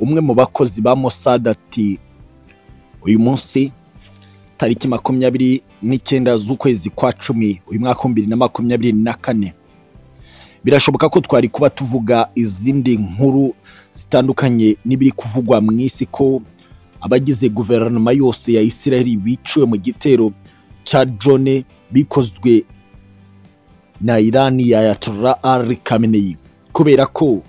umwe mu bakozi ba Mossad ati uyu munsi tariki makumyabiri n'icyenda z'ukwezi kwa cumi uyu mwaka w'ibihumbi bibiri na makumyabiri na kane. Birashoboka ko twari kuba tuvuga izindi nkuru zitandukanye n'ibiri kuvugwa mu isi ko abagize guverinoma yose ya Isiraheli biciwe mu gitero cya drone bikozwe na Irani ya Ayatollah Ali Khamenei. Kubera ko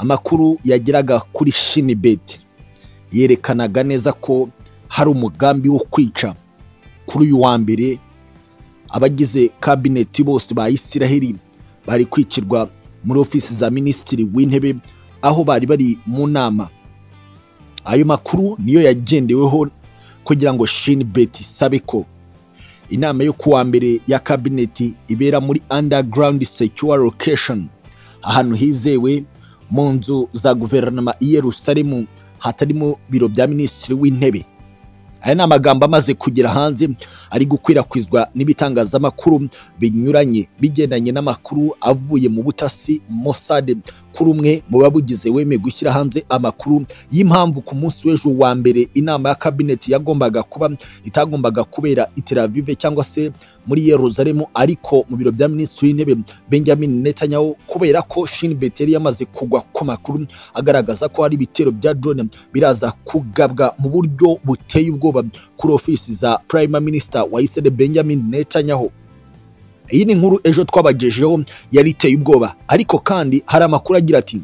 amakuru yageraga kuri Shinbet yerekanaga neza ko hari umugambi wo kwica. Kuri uyu wa mbere abagize kabineti bose ba Isiraheli bari kwicirwa muri ofisi za minisitiri w'intebe aho bari bari mu nama. Ayo makuru niyo yagendeweho kugira ngo Shinbet isabe ko inama yo kuwa mbere ya kabineti ibera muri underground secure location ahantu hizewe mu nzu za guverinoma i Yerusalemu hatarimo biro bya minisitiri w'intebe. Aya ni amagambo amaze kugera hanze ari gukwirakwizwa n'ibitangazamakuru binyuranye bigendanye n'amakuru avuye mu butasi Mossad. Kuri umwe mu babugize wemeye gushyira hanze amakuru y'impamvu ku munsi w'ejo wa mbere inama ya kabineti yagombaga kuba itagombaga kubera i Tel Aviv cyangwa se muri Yerusalemu ariko mu biro bya minisitiri w'intebe Benjamin Netanyahu kubera ko Shin Bet yari yamaze kugwa ku makuru agaragaza ko hari ibitero bya drone biraza kugabwa mu buryo buteye ubwoba. Kuri ofisi za Prime Minister wa Israel Benjamin Netanyahu. Iyi ni inkuru ejo twabagejeho yari iteye ubwoba. Ariko kandi hari amakuru agira ati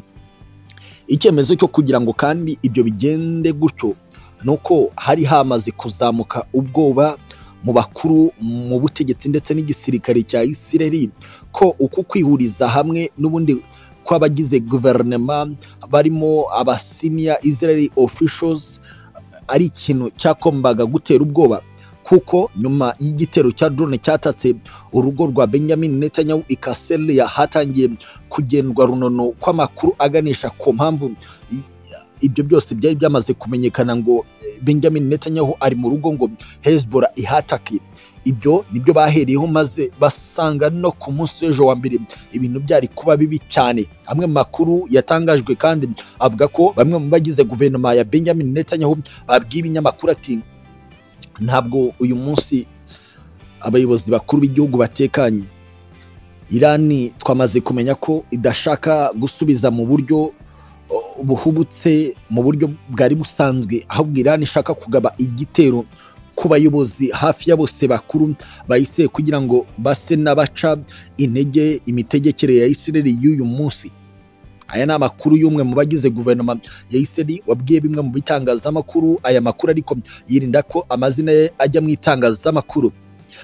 icyemezo cyo kugira ngo kandi ibyo bigende gutyo ni uko hari hamaze kuzamuka ubwoba mu bakuru mu butegetsi ndetse n'igisirikare cya Isiraheli ko uku kwihuriza hamwe n'ubundi kw'abagize guverinoma barimo abasiniya Israeli officials ari ikintu cyakombaga gutera ubwoba. Kuko nyuma y'igitero cya drone cyatatse urugo rwa Benjamin Netanyahu ikaselia hatangiye kugendwa runono kw'amakuru aganisha ku mpamvu ibyo byose byari byamaze kumenyekana ngo Benjamin Netanyahu ari mu rugo ngo Hezbollah ihatake. Ibyo ni byo bahereyeho maze basanga no ku munsi w'ejo wa mbere. Ibintu byari kuba bibi cyane. Amwe mu makuru yatangajwe kandi avuga ko bamwe mu bagize guverinoma ya Benjamin Netanyahu babwiye ibinyamakuru ati ntabwo uyu munsi abayobozi bakuru b'igihugu batekanye. Irani twamaze kumenya ko idashaka gusubiza mu buryo buhubutse mu buryo bwari busanzwe ahubwo irani ishaka kugaba igitero ku bayobozi hafi ya bose bakuru bahise kugira ngo base n'abaca intege imitegekere ya Isiraheli y'uyu munsi. Aya ni amakuru y'umwe mu bagize guverinoma ya Isiraheli wabwiye bimwe mu bitangazamakuru aya makuru ariko yirinda ko amazina ye ajya mu itangazamakuru.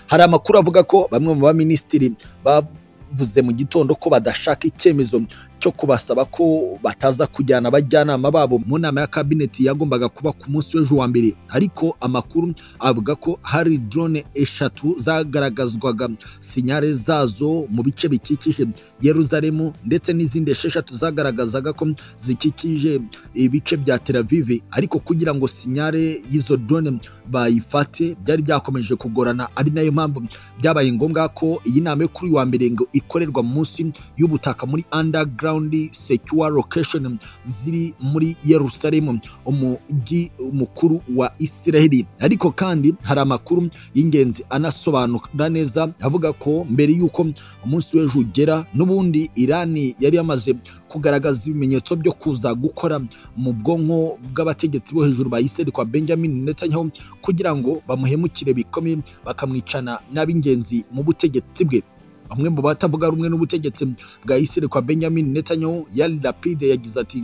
Hari amakuru avuga ko bamwe mu baminisitiri bavuze mu gitondo ko badashaka icyemezo cyo kubasaba ko bataza kujyana abajyanama babo mu nama ya kabineti yagombaga kuba ku munsi w'ejo wa mbere. Ariko amakuru avuga ko hari drone eshatu zagaragazwaga sinyare zazo mu bice bikikije Yeruzalemu ndetse n'izindi esheshatu zagaragazaga ko zikikije ibice bya Tel Aviv. Ariko kugira ngo sinyare y'izo drone bayifate byari byakomeje kugorana. Ari na yo mpamvu byabaye ngombwa ko iyi nama yo kuri wa mbere ngo ikorerwa munsi y'ubutaka muri underground secure location ziri muri Yerusalemu umujyi mukuru wa Isiraheli ariko kandi hari amakuru y'ingenzi anasobanura neza avuga ko mbere y'uko umunsi w'ejo ugera n'ubundi Irani yari yamaze kugaragaza ibimenyetso byo kuza gukora mu bwonko bw'abategetsi bo hejuru ba Isiraheli kwa Benjamin Netanyahu kugira ngo bamuhemukire bikomeye bakamwicana n'ab'ingenzi mu butegetsi bwe. Bamwe mu batavuga rumwe n'ubutegetsi bwa Isiraheli kwa Benjamin Netanyahu Yair Lapid yagize ati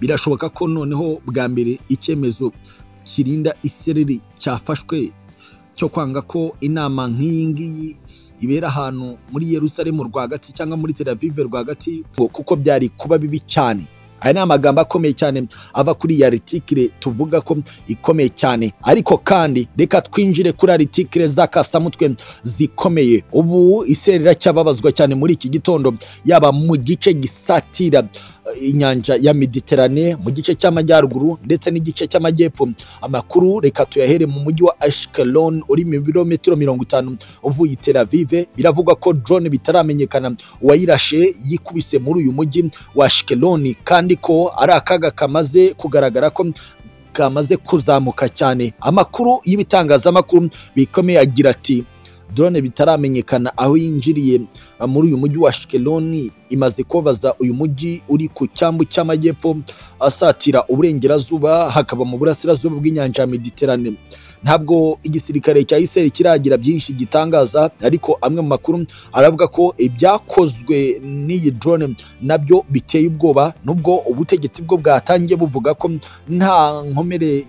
birashoboka ko noneho bwa mbere icyemezo kirinda Isiraheli cyafashwe cyo kwanga ko inama nk'iyi ngiyi ibera ahantu muri Yerusalemu rwagati cyangwa muri Tel Aviv rwagati kuko byari kuba bibi cyane. Aya ni amagambo akomeye cyane ava kuri ya ritikire tuvuga ko ikomeye cyane. Ariko kandi reka twinjire kuri ritikire z'akasamutwe zikomeye. Ubu isi iracyababazwa cyane muri iki gitondo yaba mu gice gisatira. Inyanja ya mediterane mu gice cy'amajyaruguru ndetse n'igice cy'amajyepfo. Amakuru reka tuyahere mu mujyi wa ashkelon uri mu birometero mirongo itanu. Uvuye i tel aviv biravugwa ko drone bitaramenyekana. Uwayirashe yikubise muri uyu mujyi wa ashkelon kandi ko ari akaga kamaze kugaragara ko kamaze kuzamuka cyane. Amakuru y'ibitangazamakuru bikomeye agira ati drone bitaramenyekana aho yinjiriye muri uyu mujyi wa Ashkelon imaze kubabaza uyu mujyi uri ku cyambu cy'amajyepfo asatira uburengerazuba hakaba mu burasirazuba bw'inyanja ya Mediterane. Ntabwo igisirikare cya Israel kiragira byinshi gitangaza ariko amwe mu makuru aravuga ko ibyakozwe n'iyi drone na byo biteye ubwoba nubwo ubutegetsi bwo bwatangiye buvuga ko nta nkomere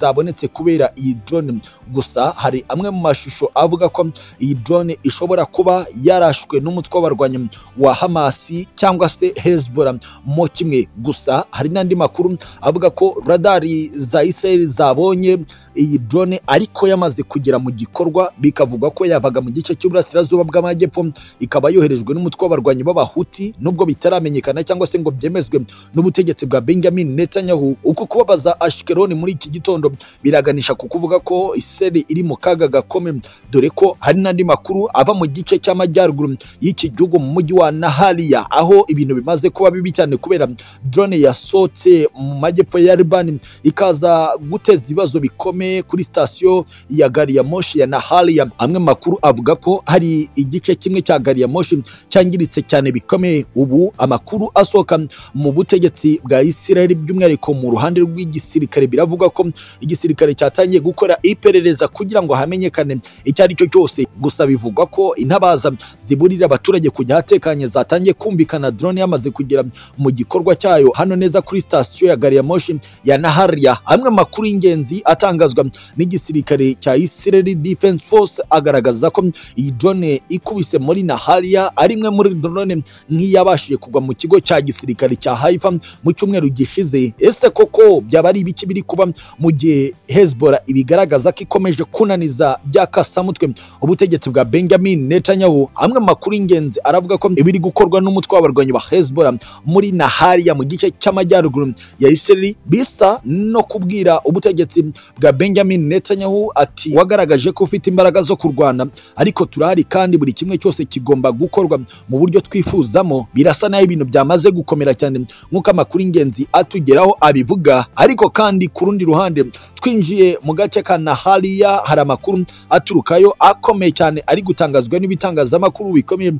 zabonetse kubera iyi drone. Gusa hari amwe mu mashusho avuga ko iyi drone ishobora kuba yarashwe n'umutwe w'abarwanyi wa Hamasi cyangwa se Hezbollah. Mo kimwe. Gusa hari n'andi makuru avuga ko radari za Israel zabonye iyi drone ariko yamaze kugera mu gikorwa bikavuga ko yavaga mu gice cy'uburasirazuba bw'amajyepfo. Ikaba yoherejwe n'umutwe w'abarwanyi b'abahuti nubwo bitaramenyekana cyangwa se ngo byemezwe n'ubutegetsi bwa Benjamin Netanyahu. Uko kubabaza Ashkelon muri iki gitondo biraganisha ku kuvuga ko Israel iri mu kaga gakomeye dore ko hari n'andi makuru ava mu gice cy'amajyaruguru y'iki gihugu mu mujyi wa Nahaliya aho ibintu bimaze kuba bibi cyane kubera drone yasohotse mu majyepfo ya Liban ikaza guteza ibibazo bikomeye kuri sitasiyo ya gari ya moshi ya Nahaliya. Amwe makuru avuga ko hari igice kimwe cya gari ya moshi cyangiritse cyane bikomeye. Ubu amakuru asohoka mu butegetsi bwa Israel by'umwihariko mu ruhande rw'igisirikare biravuga ko igisirikare cyatangiye gukora iperereza kugira ngo hamenyekane icyo ari cyo cyose. Gusa bivugwa ko intabaza ziburira abaturage kujya ahatekanye zatangiye kumvikana drone yamaze kugera mu gikorwa cyayo. Hano neza kuri sitasiyo ya gari ya moshi ya Nahaliya amwe mu makuru y'ingenzi atangazwa n'igisirikare cya Israel Defense Force agaragaza ko iyi drone ikubise muri Nahaliya ari imwe muri drone nk'iyabashije kugwa mu kigo cya gisirikare cya Haifa mu cyumweru gishize. Ese koko byaba ari ibiki biri kuba mu gihe Hezbollah ibigaragaza ko ikomeje kunaniza byakasamutwe ubutegetsi bwa Benjamin Netanyahu amwe mu makuru y'ingenzi aravuga ko ibiri gukorwa n'umutwe w'abarwanyi ba Hezbollah muri Nahaliya mu gice cy'amajyaruguru ya Israel bisa no kubwira ubutegetsi bwa Benjamin Netanyahu ati wagaragaje ko ufite imbaraga zo kurwana ariko turahari kandi buri kimwe cyose kigomba gukorwa mu buryo twifuzamo birasa naho ibintu byamaze gukomera cyane. Nk'uko amakuru y'ingenzi atugeraho abivuga ariko kandi ku rundi ruhande twinjiye mu gace ka Nahaliya hari amakuru aturukayo akomeye cyane ari gutangazwa n'ibitangazamakuru bikomeye.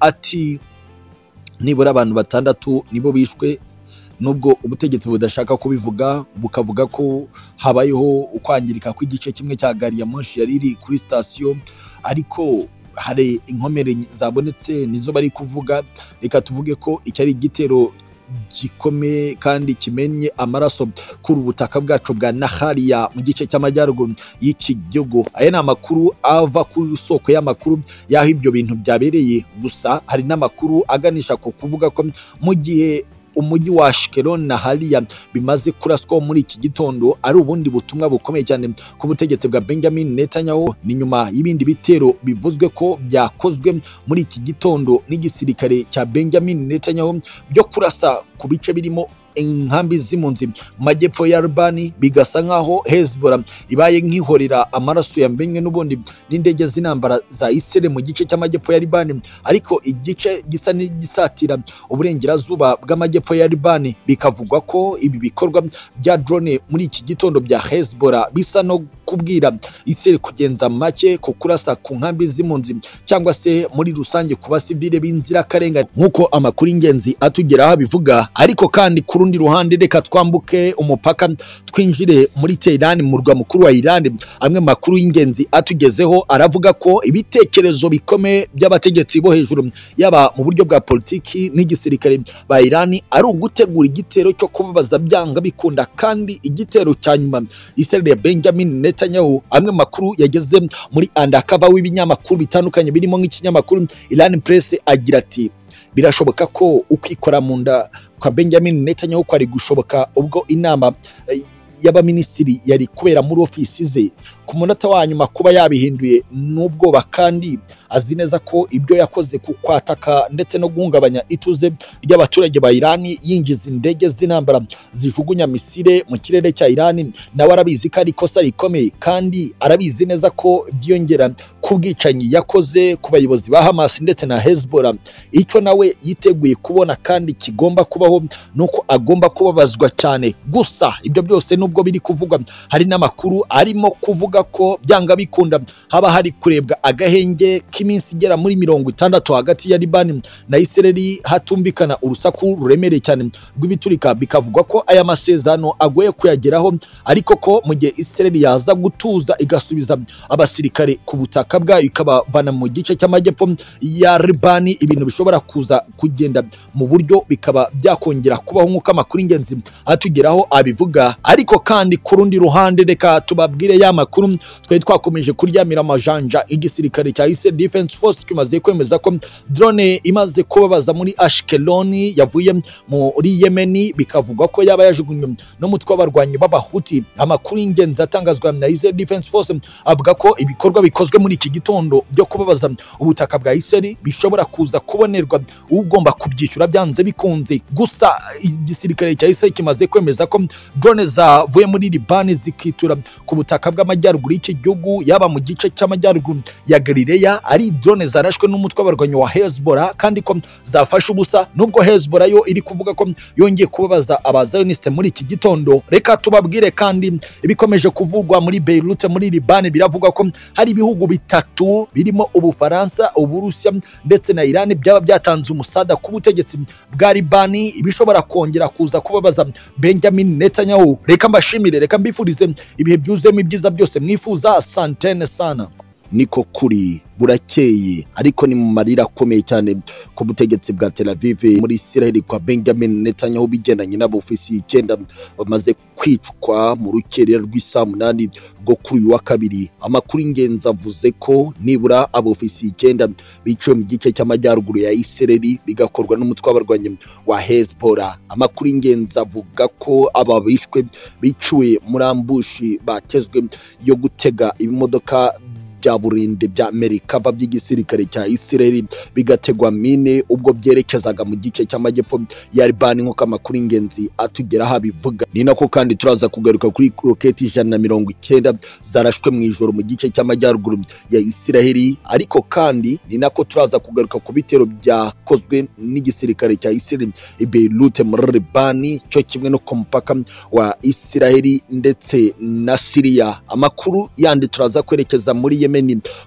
Ati nibura abantu batandatu nibo bishwe nubwo ubutegetsi budashaka kubivuga bukavuga ko habayeho ukwangirika kw'igice kimwe cya gari ya moshi yari iri kuri sitasiyo ariko hari inkomere zabonetse nizo bari kuvuga. Reka tuvuge ko iki ari igitero gikomeye kandi kimennye amaraso kuri ubutaka bwacu bwa Nahaliya mu gice cy'amajyaruguru y'iki gihugu. Aya ni amakuru ava ku soko y'amakuru y'aho ibyo bintu byabereye. Gusa hari n'amakuru aganisha ku kuvuga ko mu gihe umujyi wa Ashkelon na Haliya bimaze kuraswaho muri iki gitondo ari ubundi butumwa bukomeye cyane ku butegetsi bwa Benjamin Netanyahu. Ni nyuma y'ibindi bitero bivuzwe ko byakozwe muri iki gitondo n'igisirikare cya Benjamin Netanyahu byo kurasa ku bice birimo inkambi z'impunzi mu majyepfo ya Libani bigasa nk'aho Hezbollah ibaye nk'ihorera amaraso yamenywe n'ubundi. N'indege z'intambara za Israel mu gice cy'amajyepfo ya Libani ariko igice gisa n'igisatira uburengerazuba bw'amajyepfo ya Libani bikavugwa ko ibi bikorwa bya drone muri iki gitondo bya Hezbollah bisa no kubwira Israel kugenza make ku kurasa ku nkambi z'impunzi cyangwa se muri rusange ku basivile b'inzirakarengane. Nk'uko amakuru y'ingenzi atugeraho abivuga ariko kandi ku rundi ruhande reka twambuke umupaka twinjire muri Tehran mu murwa mukuru wa Iran. Amwe makuru y'ingenzi atugezeho aravuga ko ibitekerezo bikomeye by'abategetsi bo hejuru yaba mu buryo bwa politiki n'igisirikare ba Iran ari ugutegura igitero cyo kubabaza byanga bikunda kandi igitero cya nyuma. Israel ya Benjamin Netanyahu amwe makuru yageze muri undercover w'ibinyamakuru bitandukanye birimo nk'ikinyamakuru Iran Press agira ati birashoboka ko ukwikora mu nda kwa Benjamin Netanyahu kwari gushoboka ubwo inama y'abaminisitiri yari kubera muri ofisi ze. Ku munota wa nyuma kuba yabihinduye. N'ubwoba kandi azi neza ko ibyo yakoze ku kwataka ndetse no guhungabanya ituze ry'abaturage ba Irani yinjiza indege z'intambara zijugunya misile mu kirere cya Irani nawe arabizi ko ari ikosa rikomeye. Kandi arabizi neza ko byiyongera ku bwicanyi yakoze ku bayobozi ba Hamas ndetse na Hezbollah. Icyo nawe yiteguye kubona kandi kigomba kubaho nuko agomba kubabazwa cyane. Gusa ibyo byose nubwo biri kuvugwa hari n'amakuru arimo kuvuga ko byanga bikunda. Haba hari kurebwa agahenge k'iminsi igera muri mirongo itandatu hagati ya Libani na Israeli hatumvikana urusaku ruremereye cyane. Rw'ibiturika bikavugwa ko aya masezerano agoye kuyageraho ariko ko mu gihe Israeli yaza gutuza igasubiza abasirikare ku butaka bwayo ikabavana mu gice cy'amajyepfo ya Libani ibintu bishobora kuza kugenda mu buryo bikaba byakongera kubaho nk'uko amakuru ingenzi atugeraho abivuga. Ariko kandi ku rundi ruhande reka tubabwire ya makuru twari twakomeje kuryamira amajanja. Igisirikare cya Israel Defense Force kimaze kwemeza ko drone imaze kubabaza muri Ashkelon yavuye muri Yemeni bikavugwa ko yaba yajugunywe n'umutwe w'abarwanyi b'abahuti. Amakuru y'ingenzi atangazwa na Israel Defense Force avuga ko ibikorwa bikozwe muri iki gitondo byo kubabaza ubutaka bwa Israel bishobora kuza kubonerwa ugomba kubyishyura byanze bikunze. Gusa igisirikare cya Israel kimaze kwemeza ko drone zavuye muri Libani zikitura ku butaka bw'amajyaruguru. Y'iki gihugu yaba mu gice cy'amajyaruguru ya Galileya ari drone zarashwe n'umutwe w'abarwanyi wa Hezbollah kandi ko zafashe ubusa nubwo Hezbollah yo iri kuvuga ko yongeye kubabaza abazioniste muri iki gitondo. Reka tubabwire kandi ibikomeje kuvugwa muri Beirut muri Libani biravuga ko hari ibihugu bitatu birimo Ubufaransa Uburusiya ndetse na Iran byaba byatanze umusada ku butegetsi bwa Libani ibishobora kongera kuza kubabaza Benjamin Netanyahu. Reka mbashimire reka mbifurize ibihe byuzuyemo ibyiza byose Nifuza, asanteni sana. Niko kuri burakeye. Ariko ni mu marira akomeye cyane ku butegetsi bwa Tel Aviv muri Israel kwa Benjamin Netanyahu bigendanye n'abofisi icyenda bamaze kwicwa mu rukerera rw'isaa munani rwo kuri uyu wa kabiri. Amakuru y'ingenzi avuze ko nibura abofisi icyenda biciwe mu gice cy'amajyaruguru ya Israel bigakorwa n'umutwe w'abarwanyi wa Hezbollah. Amakuru y'ingenzi avuga ko aba bishwe biciwe muri ambushi batezwe yo gutega ibimodoka bya burinde bya Amerika by'igisirikare cya Israel bigategwa mine ubwo byerekezaga mu gice cy'amajyepfo ya Libani nk'uko amakuru y'ingenzi atugeraho abivuga. Ni nako kandi turaza kugaruka kuri roketi ijana na mirongo icyenda zarashwe mu ijoro mu gice cy'amajyaruguru ya Israel ariko kandi ni nako turaza kugaruka ku bitero byakozwe n'igisirikare cya Israel i Beirut muri Libani cyo kimwe no ku mupaka wa Israel ndetse na Syria. Amakuru yandi turaza kwerekeza muri Yemen.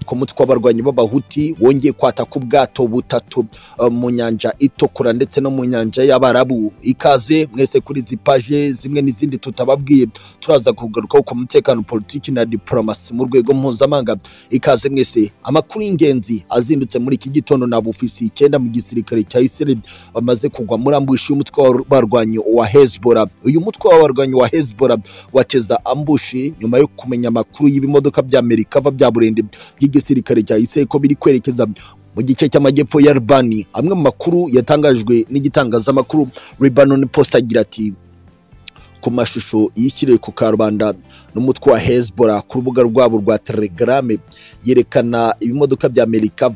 Ku mutwe w'abarwanyi b'abahuti wongeye kwataka ubwato butatu uh, mu nyanja itukura ndetse no mu nyanja y'abarabu. Ikaze mwese kuri izi paje zimwe n'izindi tutababwiye turaza kugarukaho ku mutekano politiki na diplomasi mu rwego mpuzamahanga. Ikaze mwese amakuru y'ingenzi azindutse muri iki gitondo na bufisi icyenda mu gisirikare cya Israel. Bamaze kugwa muri ambushi y'umutwe w'abarwanyi wa Hezbollah. Uyu mutwe w'abarwanyi wa Hezbollah wateza ambushi nyuma yo kumenya amakuru y'ibimodoka bya Amerika bya burende by'igisirikare cya Israel ko biri kwerekeza mu gice cy'amajyepfo ya Libani amwe mu makuru yatangajwe n'igitangazamakuru Lebanon Post agira ati ku mashusho yishyiriwe ku karubanda n'umutwe wa Hezbollah ku rubuga rwabo rwa Telegram yerekana ibimodoka bya Amerika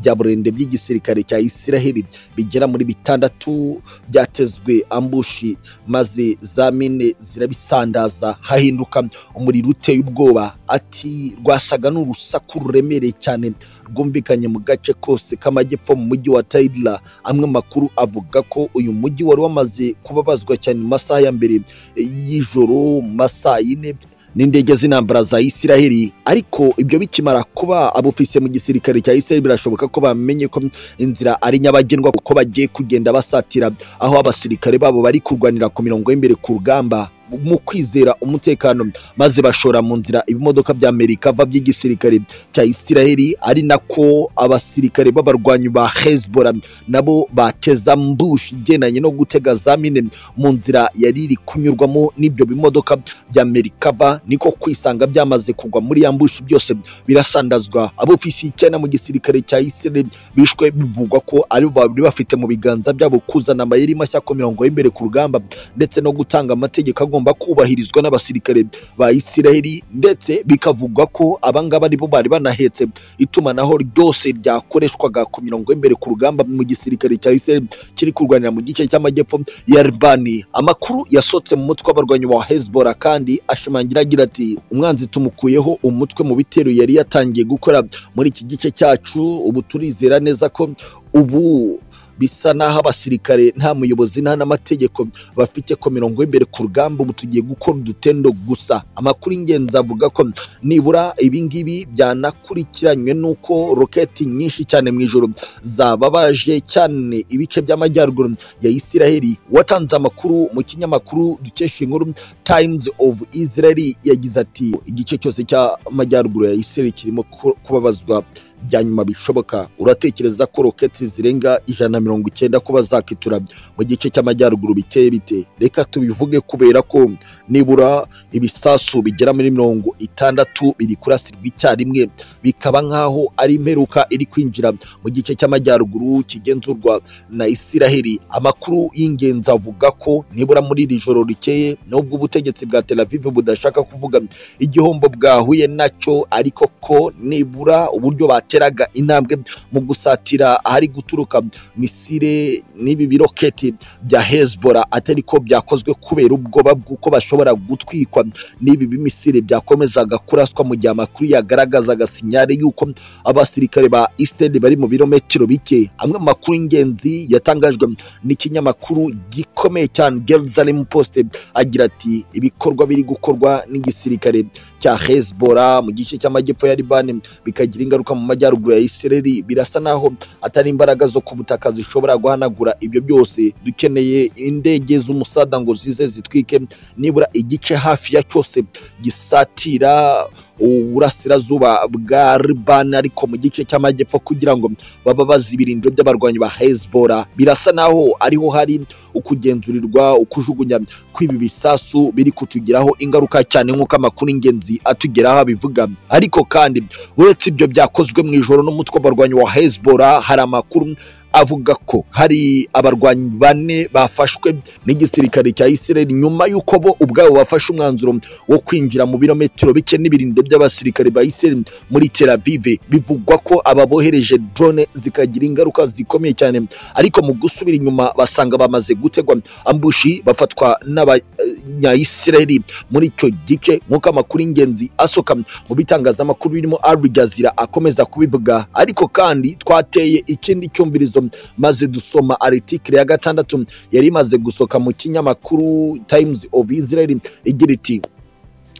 bya burende by'igisirikare cya Israel bigera muri bitandatu byatezwe ambushi maze za mine zirabisandaza hahinduka umuriro uteye ubwoba. Ati rwasaga n'urusaku ruremereye cyane. Rwumvikanye mu gace kose k'amajyepfo mu mujyi wa Taylor. Amwe makuru avuga ko uyu mujyi wari wamaze kubabazwa cyane mu masaha ya mbere y'ijoro mu masaha yine n'indege z'intambara za Isiraheli. Ariko ibyo bikimara kuba abofisiye mu gisirikare cya Isiraheli birashoboka ko bamenye ko inzira ari nyabagendwa kuko bagiye kugenda basatira aho abasirikare babo bari kurwanira ku mirongo y'imbere ku rugamba. Mu kwizera umutekano maze bashora mu nzira ibimodoka bya Amerika va by'igisirikare cya Isiraheli ari nako abasirikare b'abarwanyi ba Hezbollah nabo bateza mbushi igendanye no gutega za mine mu nzira yari iri kunyurwamo n'ibyo bimodoka bya Amerika va niko kwisanga byamaze kugwa muri ya mbushi byose birasandazwa. Abofisi icyenda mu gisirikare cya Isiraheli bishwe bivugwa ko ari bari bafite mu biganza byabo kuzana amayeri mashya ku mirongo y'imbere ku rugamba ndetse no gutanga amategeko agomba kubahirizwa n'abasirikare ba isiraheli ndetse bikavugwa ko abangaba ari bo bari banahetse itumanaho ryose ryakoreshwaga ku mirongo y'imbere ku rugamba mu gisirikare cya isiraheli kiri kurwanira mu gice cy'amajyepfo ya libani. Amakuru yasohotse mu mutwe w'abarwanyi wa hezbollah kandi ashimangira agira ati umwanzi tumukuyeho umutwe mu bitero yari yatangiye gukora. Muri iki gice cyacu ubu turizera neza ko ubu bisa n'aho abasirikare nta muyobozi nta n'amategeko bafite ko mirongo y'imbere ku rugamba ubu tugiye gukora udutendo gusa. Amakuru y'ingenzi avuga ko nibura ibingibi byanakurikiranywe n'uko roketi nyinshi cyane mu ijoro zababaje cyane. Ibice by'amajyaruguru ya isiraheli watanze amakuru mu kinyamakuru dukesha inkuru times of israel yagize ati igice cyose cy'amajyaruguru ya isiraheli kirimo kubabazwa. Bya nyuma bishoboka uratekereza ko roketi zirenga ijana na mirongo icyenda ko bazakitura? Mu gice cy'amajyaruguru biteye bite? Reka tubivuge kubera ko nibura ibisasu bigera muri mirongo itandatu biri kurasirwa icyarimwe bikaba nk'aho ari imperuka iri kwinjira mu gice cy'amajyaruguru kigenzurwa na isiraheli. Amakuru y'ingenzi avuga ko nibura muri iri joro rikeye nubwo ubutegetsi bwa tel aviv budashaka kuvuga igihombo bwahuye na cyo ariko ko nibura uburyo ba bateraga intambwe mu gusatira ahari guturuka misire n'ibi biroketi bya hezbollah. Atari ko byakozwe kubera ubwoba bw'uko bashobora gutwikwa n'ibi bimisire byakomezaga kuraswa mu gihe amakuru yagaragazaga sinyare y'uko abasirikare ba isitedi bari mu birometero bike. Amwe mu makuru y'ingenzi yatangajwe n'ikinyamakuru gikomeye cyane Jerusalem Post agira ati ibikorwa biri gukorwa n'igisirikare cya hezbollah mu gice cy'amajyepfo ya libani bikagira ingaruka mu majyaruguru ya isiraheli birasa naho atari imbaraga zo ku butaka zishobora guhanagura ibyo byose. Dukeneye indege z'umusada ngo zize zitwike nibura igice hafi ya cyose gisatira uburasirazuba bwa libani ariko mu gice cy'amajyepfo kugira ngo baba bazi ibirindiro by'abarwanyi ba hezbollah birasa naho ariho hari ukugenzurirwa ukujugunya kw'ibi bisasu biri kutugiraho ingaruka cyane nk'uko amakuru y'ingenzi atugeraho abivuga. Ariko kandi uretse ibyo byakozwe mu ijoro n'umutwe w'abarwanyi wa hezbollah hari amakuru avuga ko hari abarwanyi bane bafashwe n'igisirikare cya Israel nyuma y'uko bo ubwabo bafashe umwanzuro wo kwinjira mu birometero bike n'ibirindiro by'abasirikare ba Israel muri Tel Aviv. Bivugwa ko ababohereje drone zikagira ingaruka zikomeye cyane ariko mu gusubira inyuma basanga bamaze gutegwa ambushi bafatwa n'abanyayisiraheli muri icyo gice nk'uko amakuru y'ingenzi asoka mu bitangazamakuru birimo Al Jazeera akomeza kubivuga ariko kandi twateye ikindi cyumvirizo maze dusoma aritikire ya gatandatu yari imaze gusoka mu kinyamakuru Times of Israel igira iti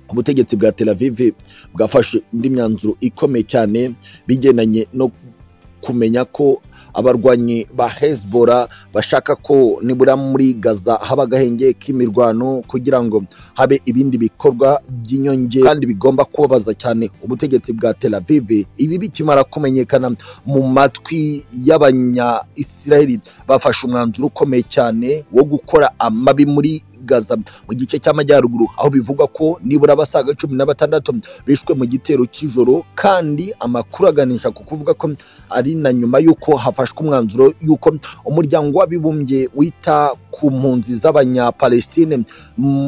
ubutegetsi bwa Tel Aviv bwafashe indi myanzuro ikomeye cyane bigendanye no kumenya ko abarwanyi ba hezbollah bashaka ko nibura muri gaza haba agahenge k'imirwano kugira ngo habe ibindi bikorwa by'inyonge kandi bigomba kubabaza cyane ubutegetsi bwa tel aviv. Ibi bikimara kumenyekana mu matwi y'abanya isiraheli bafashe umwanzuro ukomeye cyane wo gukora amabi muri gaza mu gice cy'amajyaruguru aho bivugwa ko nibura abasaga cumi na batandatu bishwe mu gitero cy'ijoro kandi amakuru aganisha ku kuvuga ko ari na nyuma y'uko hafashwe umwanzuro y'uko umuryango w'abibumbye wita ku mpunzi z'abanyapalestine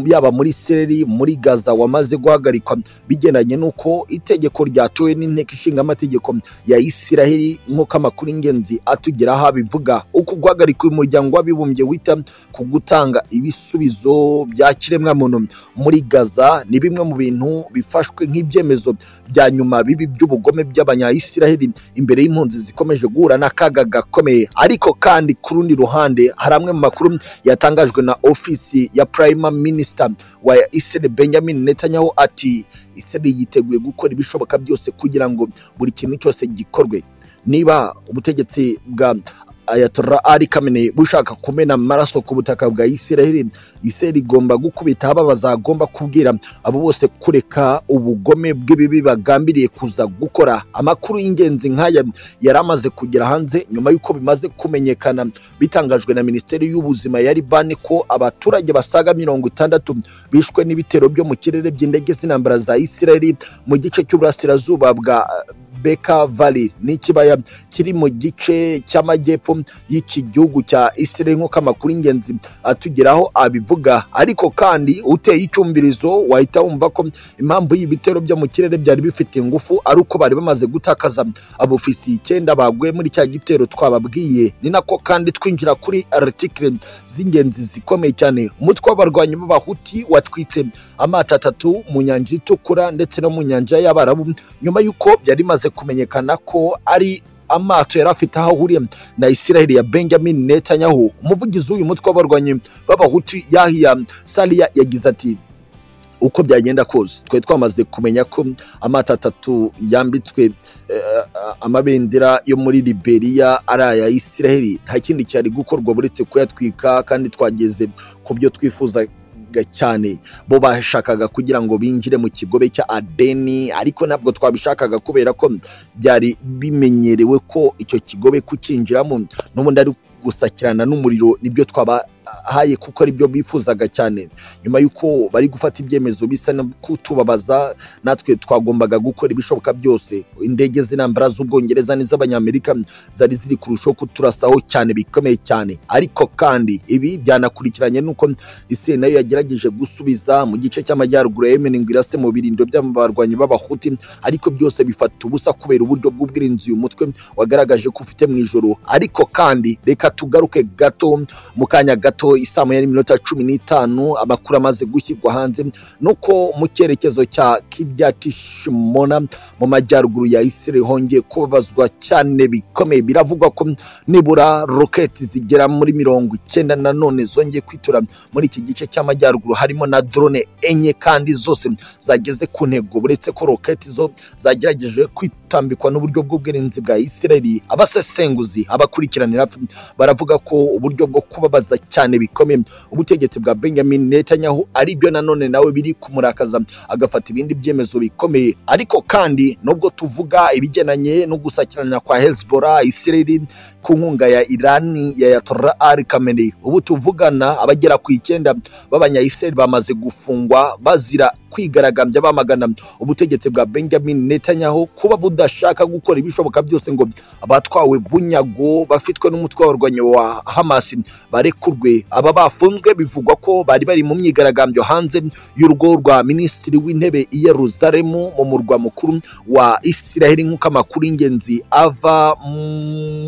yaba muri Isiraheli muri gaza wamaze guhagarikwa. Bigendanye n'uko itegeko ryatowe n'inteko ishinga amategeko ya Isiraheli nk'uko amakuru y'ingenzi atugeraho abivuga. Uku guhagarika uyu muryango w'abibumbye wita ku gutanga ibisubizo bya kiremwamuntu muri gaza ni bimwe mu bintu bifashwe nk'ibyemezo bya nyuma bibi by'ubugome by'abanyayisiraheli imbere y'impunzi zikomeje guhura n'akaga gakomeye. Ariko kandi ku rundi ruhande hari amwe mu makuru yatangajwe na ofisi ya prime minister wa Israel Benjamin Netanyahu ati Israel yiteguye gukora ibishoboka byose kugira ngo buri kintu cyose gikorwe. Niba ubutegetsi bwa Ayatollah Ali Khamenei bushaka kumena amaraso ku butaka bwa Isiraheli. Isiraheli igomba gukubita aba bazagomba kubwira abo bose kureka ubugome bw'ibibi bagambiriye kuza gukora. Amakuru y'ingenzi nk'aya yari amaze kugera hanze nyuma y'uko bimaze kumenyekana. Bitangajwe na Minisiteri y'Ubuzima ya Libani ko abaturage basaga mirongo itandatu bishwe n'ibitero byo mu kirere by'indege z'intambara za Isiraheli mu gice cy'uburasirazuba bwa Beka Valley. Ni ikibaya kiri mu gice cy'amajyepfo y'iki gihugu cya Israel nk'uko amakuru y'ingenzi atugeraho abivuga. Ariko kandi uteye icyumvirizo wahita wumva ko impamvu y'ibitero byo mu kirere byari bifite ingufu ari uko bari bamaze gutakaza abofisiye icyenda baguye muri cya gitero twababwiye. Ni nako kandi twinjira kuri article z'ingenzi zikomeye cyane. Umutwe w'abarwanyi b'abahuti watwitse amato atatu mu nyanja itukura ndetse no mu nyanja y'abarabu nyuma y'uko byari bimaze kumenyekana ko ari amato yari afite aho ahuriye na Israel ya Benjamin Netanyahu umuvugizi w'uyu mutwe w'abarwanyi b'abahuti Yahya Saria yagize ati uko byagenda kose twari twamaze kumenya ko amato atatu yambitswe amabendera yo muri Liberia ari aya Israel nta kindi cyari gukorwa buretse kuyatwika kandi twageze ku byo twifuza cyane. Bo bashakaga kugira ngo binjire mu kigobe cya adeni ariko ntabwo twabishakaga kubera ko byari bimenyerewe ko icyo kigobe kukinjiramo. N'ubundi ari gusakirana n'umuriro ni byo twaba haye kuko ari byo bifuzaga cyane. Nyuma y'uko bari gufata ibyemezo bisa no kutubabaza natwe twagombaga gukora ibishoboka byose. Indege z'intambara z'ubwongereza n'iz'abanyamerika zari ziri kurushaho kuturasaho cyane bikomeye cyane. Ariko kandi ibi byanakurikiranye n'uko isi na yo yagerageje gusubiza mu gice cy'amajyaruguru ya yemen ngo irase mu birindiro by'abarwanyi b'abahuti ariko byose bifata ubusa kubera uburyo bw'ubwirinzi uyu mutwe wagaragaje ko ufite mu ijoro. Ariko kandi reka tugaruke gato mu kanya gato isaa moya n'iminota cumi n'itanu amakuru amaze gushyirwa hanze nuko mu cyerekezo cya kibyatishimona mu majyaruguru ya Israel hongeye kubabazwa cyane bikomeye. Biravugwa ko nibura roketi zigera muri mirongo icyenda na none zongeye kwitura muri iki gice cy'amajyaruguru. Harimo na drone enye kandi zose zageze ku ntego. Buretse ko roketi zo zagerageje kwitambikwa n'uburyo bw'ubwirinzi bwa Israel abasesenguzi abakurikiranira baravuga ko uburyo bwo kubabaza cyane bikomeye. Ubutegetsi bwa Benjamin Netanyahu ari byo nanone nawe biri kumurakaza agafata ibindi byemezo bikomeye. Ariko kandi nubwo tuvuga ibigendanye no gusakirana kwa Hezbollah Israel ku nkunga ya Iran ya Ayatollah Ali Khamenei ubu tuvugana abagera ku icyenda b'abanya-Israel bamaze gufungwa bazira kwigaragambya bamagana ubutegetsi bwa Benjamin Netanyahu kuba budashaka gukora ibishoboka byose ngo abatwawe bunyago bafitwe n'umutwe w'abarwanyi wa Hamas. Barekurwe aba bafunzwe bivugwa ko bari bari mu myigaragambyo hanze y'urugo rwa minisitiri w'intebe i Yerusalemu mu murwa mukuru wa Israel nk'uko amakuru y'ingenzi ava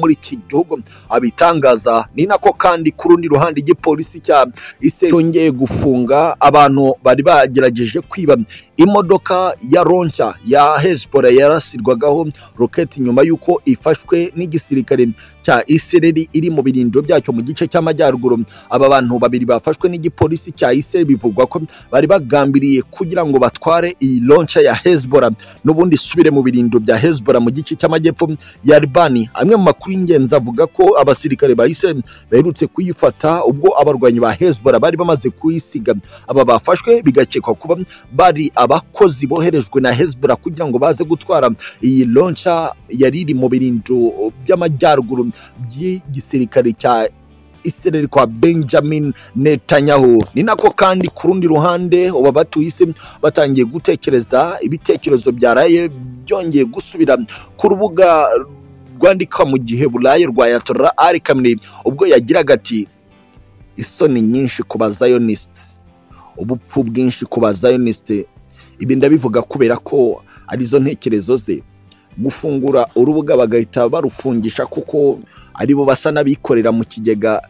muri iki gihugu abitangaza. Ni nako kandi ku rundi ruhande igipolisi cya Israel cyongeye gufunga abantu bari bagerageje kwiba imodoka ya ronca ya Hezbollah yarasirwagaho roketi nyuma y'uko ifashwe n'igisirikare cya Israel iri mu birindiro byacyo mu gice cy'amajyaruguru aba bantu babiri bafashwe n'igipolisi cya Israel bivugwa ko bari bagambiriye kugira ngo batware iyi ronca ya Hezbollah n'ubundi isubire mu birindiro bya Hezbollah mu gice cy'amajyepfo ya Libani amwe mu makuru y'ingenzi avuga ko abasirikare ba Israel baherutse kuyifata ubwo abarwanyi ba Hezbollah bari bamaze kuyisiga. Aba bafashwe bigakekwa kuba bari abakozi boherejwe na Hezbollah kugira ngo baze gutwara. Iyi ronca yari iri mu birindiro by'amajyaruguru by'igisirikare cya Israel kwa Benjamin Netanyahu. Ni nako kandi ku rundi ruhande uba batuye isi batangiye gutekereza ibitekerezo byaraye byongeye gusubira ku rubuga rwandika mu gihe burayi rwa Ayatollah Ali Khamenei ubwo yagiraga ati isoni nyinshi ku bazayonisite ubupfu bwinshi ku bazayonisite ibi ndabivuga kubera ko ari zo ntekerezo ze. Gufungura urubuga bagahita barufungisha kuko ari bo basa n'abikorera mu kigega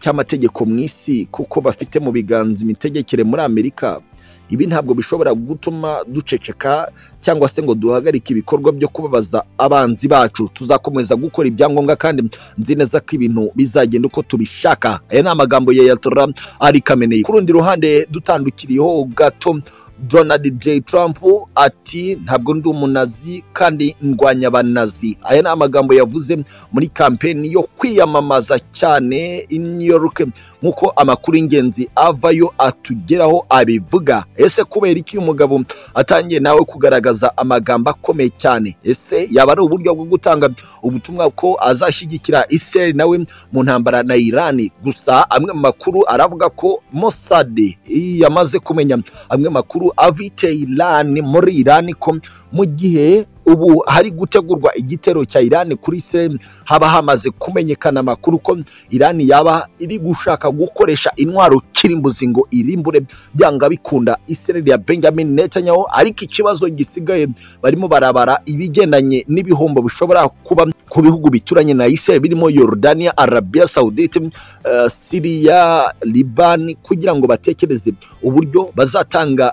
cy'amategeko mu isi kuko bafite mu biganza imitegekere muri amerika. Ibi ntabwo bishobora gutuma duceceka cyangwa se ngo duhagarike ibikorwa byo kubabaza abanzi bacu. Tuzakomeza gukora ibyangombwa kandi nzi neza ko ibintu bizagenda uko tubishaka. Aya ni amagambo ya yatora ari kameneye ku rundi ruhande dutandukiriyeho gato Donald J. Trump ati ntabwo ndi umunazi kandi ndwanya abanazi. Aya ni amagambo yavuze muri kampeni yo kwiyamamaza cyane i New York. Nk'uko amakuru y'ingenzi avayo atugeraho abivuga. Ese kubera iki umugabo atangiye nawe kugaragaza amagambo akomeye cyane? Ese yaba ari uburyo bwo gutanga ubutumwa ko azashyigikira Israel nawe mu ntambara na Iran? Gusa amwe mu makuru aravuga ko Mossad yamaze kumenya. Amwe makuru avite Iran muri Iran ko mu gihe ubu hari gutegurwa igitero cya irani kuri Israel haba hamaze kumenyekana amakuru ko irani yaba iri gushaka gukoresha intwaro kirimbuzi ngo irimbure. Byanga bikunda Israel ya Benjamin Netanyahu ariko ikibazo gisigaye barimo barabara ibigendanye n'ibihombo bishobora kuba ku bihugu bituranye na Israel birimo Yordania, Arabia Saudite, uh, Syria, Liban kugira ngo batekereze uburyo bazatanga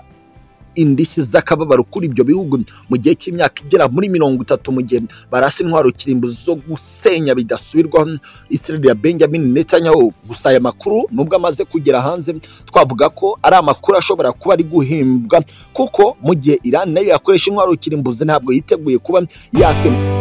indishyi z'akababaro kuri ibyo bihugu mu gihe cy'imyaka igera muri mirongo itatu mu gihe barasa intwaro kirimbuzi zo gusenya bidasubirwaho. Israel ya Benjamin Netanyahu gusa aya makuru nubwo amaze kugera hanze twavuga ko ari amakuru ashobora kuba ari guhimbwa kuko mu gihe Iran na yo yakoresha intwaro kirimbuzi ntabwo yiteguye kuba yakemura